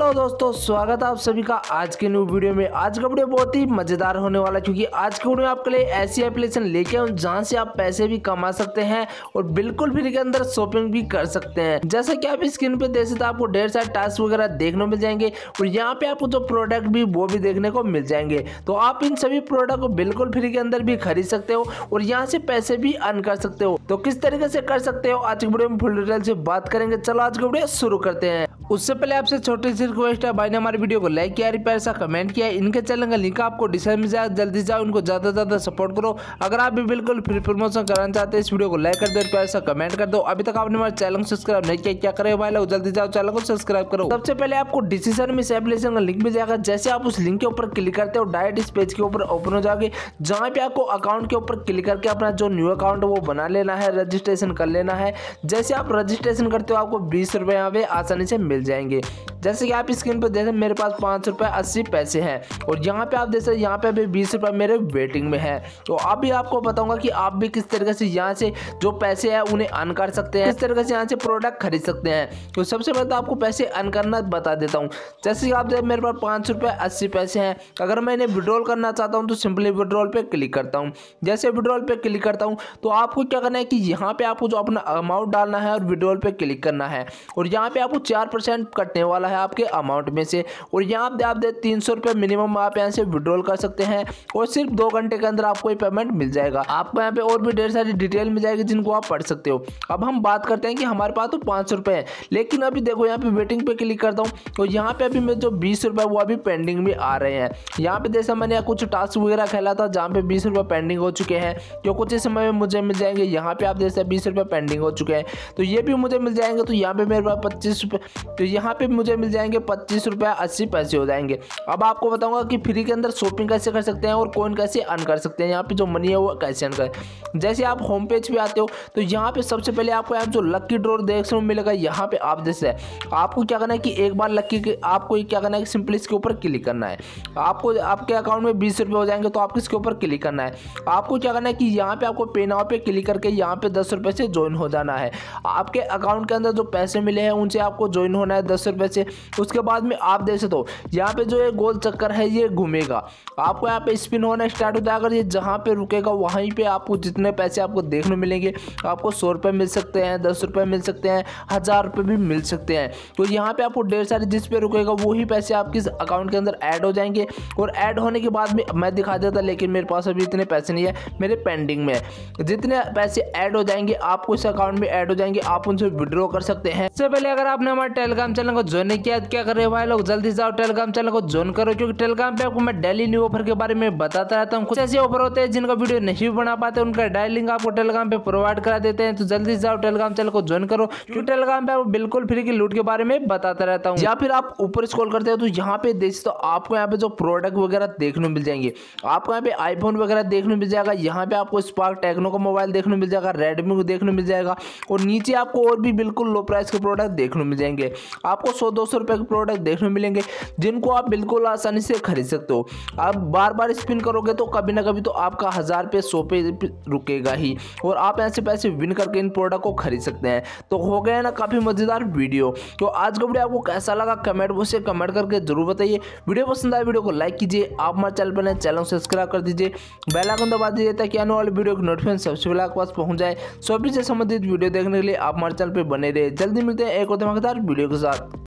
Hello दोस्तों, स्वागत है आप सभी का आज के न्यू वीडियो में। आज का वीडियो बहुत ही मज़ेदार होने वाला है, क्योंकि आज के वीडियो में आपके लिए ऐसी एप्लीकेशन लेके आऊँ जहाँ से आप पैसे भी कमा सकते हैं और बिल्कुल फ्री के अंदर शॉपिंग भी कर सकते हैं। जैसा कि आप स्क्रीन पे देख सकते आपको ढेर सारे टास्क वगैरह देखने मिल जाएँगे और यहाँ पे आपको जो प्रोडक्ट भी, वो भी देखने को मिल जाएँगे। तो आप इन सभी प्रोडक्ट को बिल्कुल फ्री के अंदर भी खरीद सकते हो और यहाँ से पैसे भी अर्न कर सकते हो। तो किस तरीके से कर सकते हो, आज के वीडियो में फुल डिटेल से बात करेंगे। चलो आज का वीडियो शुरू करते हैं। उससे पहले आपसे छोटी सी रिक्वेस्ट है, भाई ने हमारे वीडियो को लाइक किया रिपेयर सा कमेंट किया इनके चैनल का लिंक आपको डिस्क्रिप्शन में जाए जल्दी जाओ उनको ज़्यादा से ज़्यादा सपोर्ट करो। अगर आप भी बिल्कुल फ्री प्रमोशन कराना चाहते हैं, इस वीडियो को लाइक कर दो रिपेयर सा कमेंट कर दो। अभी तक आपने हमारे चैनल को सब्सक्राइब नहीं किया, क्या करे भाई लोग? जल्दी जाओ चैनल को सब्सक्राइब करो। सबसे पहले आपको डिसीज़न में इस एप्लीकेशन का लिंक मिल जाएगा। जैसे आप उस लिंक के ऊपर क्लिक करते हो डायरेक्ट इस पेज के ऊपर ओपन हो जाओगे। जहाँ पे आपको अकाउंट के ऊपर क्लिक करके अपना जो न्यू अकाउंट है, वो बना लेना है रजिस्ट्रेशन कर लेना है। जैसे आप रजिस्ट्रेशन करते हो, आपको बीस रुपये यहाँ पे आसानी से मिल जाएँगे। जैसे कि आप स्क्रीन पर देख सकते मेरे पास पाँच रुपये अस्सी पैसे हैं। और यहाँ पे आप देख सकते यहाँ पे अभी बीस रुपये मेरे वेटिंग में है। तो अभी आपको बताऊँगा कि आप भी किस तरीके से यहाँ से जो पैसे हैं, उन्हें अर्न कर सकते हैं, किस तरीके से यहाँ से प्रोडक्ट खरीद सकते हैं। तो सबसे पहले तो आपको पैसे अर्न करना बता देता हूँ। जैसे कि आप देख मेरे पास पाँच रुपये अस्सी पैसे हैं। अगर मैं इन्हें विड्रॉल करना चाहता हूँ तो सिंपली विड्रॉल पे क्लिक करता हूँ। जैसे विड्रॉल पे क्लिक करता हूँ तो आपको क्या करना है कि यहाँ पे आपको जो अपना अमाउंट डालना है और विड्रॉल पे क्लिक करना है। और यहाँ पे आपको चार परसेंट कटने वाला है आपके अमाउंट में से। और यहाँ पे आप दे तीन सौ रुपये मिनिमम आप यहाँ से विड्रॉल कर सकते हैं और सिर्फ़ दो घंटे के अंदर आपको ये पेमेंट मिल जाएगा। आपको यहाँ पे और भी ढेर सारी डिटेल मिल जाएगी जिनको आप पढ़ सकते हो। अब हम बात करते हैं कि हमारे पास तो पाँच सौ रुपये है, लेकिन अभी देखो यहाँ पे वेटिंग पे क्लिक करता हूँ। तो यहाँ पे अभी मेरे जो बीस रुपये वो अभी पेंडिंग में आ रहे हैं। यहाँ पे जैसा मैंने कुछ टास्क वगैरह खेला था जहाँ पे बीस रुपये पेंडिंग हो चुके हैं, जो कुछ ही समय में मुझे मिल जाएँगे, यहाँ पे आप जैसे बीस रुपये पेंडिंग हो चुके हैं। तो ये भी मुझे मिल जाएँगे तो यहाँ पे मेरे पास पच्चीस रुपये तो यहाँ पे मुझे मिल जाएँगे पच्चीस रुपये अस्सी पैसे हो जाएँगे। अब आपको बताऊँगा कि फ्री के अंदर शॉपिंग कैसे कर सकते हैं और कौन कैसे अर्न कर सकते हैं, यहाँ पे जो मनी है वो कैसे अर्न करें। जैसे आप होम पेज पे आते हो तो यहाँ पे सबसे पहले आपको यहाँ जो लक्की ड्रॉर देखने को मिलेगा यहाँ पे आप जैसे आपको क्या करना है कि एक बार लक्की आपको क्या करना है कि सिंपली इसके ऊपर क्लिक करना है। आपको, आपके अकाउंट में बीस हो जाएँगे तो आपको इसके ऊपर क्लिक करना है। आपको क्या करना है कि यहाँ पे आपको पे नाव पे क्लिक करके यहाँ पे दस रुपये से ज्वाइन हो जाना है। आपके अकाउंट के अंदर जो पैसे मिले हैं, उनसे आपको ज्वाइन होना है दस रुपये से। उसके बाद में आप देख सकते हो, यहाँ पे जो ये गोल चक्कर है, ये घूमेगा। आपको यहाँ पे स्पिन होना स्टार्ट हो जाएगा ये जहाँ पे रुकेगा, वहीं पे आपको जितने पैसे आपको देखने मिलेंगे, आपको सौ रुपये मिल सकते हैं, दस रुपये मिल सकते हैं, हज़ार रुपये भी मिल सकते हैं। तो यहाँ पे आपको ढेर सारे जिस पे रुकेगा, वही पैसे आपके अकाउंट के अंदर ऐड हो जाएँगे। और ऐड होने के बाद में, मैं दिखा देता लेकिन मेरे पास अभी इतने पैसे नहीं है, मेरे पेंडिंग में जितने पैसे ऐड हो जाएँगे, आपको इस अकाउंट में ऐड हो जाएँगे, आप उनसे विड्रॉ कर सकते हैं। सबसे पहले अगर आपने हमारे टेलीग्राम चैनल को ज्वाइन नहीं किया तो क्या कर रहे हो भाई लोग? जल्दी जाओ टेलीग्राम चैनल को ज्वाइन करो, क्योंकि टेलीग्राम पे आपको मैं डेली न्यू ऑफ़र के बारे में बताता रहता हूँ। कुछ ऐसे ऑफ़र होते हैं जिनका वीडियो नहीं बना पाते, उनका डायलिंग आपको टेलीग्राम पे प्रोवाइड करा देते हैं। तो जल्दी जाओ टेलीग्राम चैनल को ज्वाइन करो, क्योंकि टेलीग्राम पे आपको बिल्कुल फ्री की लूट के बारे में बताता रहता हूँ। या फिर आप ऊपर स्क्रॉल करते हो तो यहाँ पे देख तो आपको यहाँ पे जो प्रोडक्ट वगैरह देखने मिल जाएँगे। आपको यहाँ पे आईफोन वगैरह देखने मिल जाएगा, यहाँ पे आपको स्पार्क टेक्नो का मोबाइल देखने मिल जाएगा रेडमी को देखने मिल जाएगा, और नीचे आपको और भी बिल्कुल लो प्राइस के प्रोडक्ट देखने मिल जाएँगे। आपको सौ दो सौ रुपए के प्रोडक्ट देखने मिलेंगे, जिनको आप बिल्कुल आसानी से खरीद सकते हो। आप बार बार स्पिन करोगे तो कभी ना कभी तो आपका हज़ार पे सौ पे रुकेगा ही, और आप ऐसे पैसे विन करके इन प्रोडक्ट को खरीद सकते हैं। तो हो गया ना काफ़ी मज़ेदार वीडियो। तो आज का वीडियो आपको कैसा लगा कमेंट बॉक्स से कमेंट करके ज़रूर बताइए। वीडियो पसंद आए वीडियो को लाइक कीजिए। आप हमारे चैनल पर चैनल को सब्सक्राइब कर दीजिए। बेल आइकन दबा दीजिए ताकि आने वाले वीडियो की नोटिफिकेशन सबसे पहले आपके पास पहुँच जाए। शॉपिंग से संबंधित वीडियो देखने के लिए आप हमारे चैनल पर बने रहे जल्दी मिलते हैं एक और धमाकेदार वीडियो के साथ।